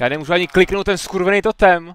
Já nemůžu ani kliknout ten skurvený totem.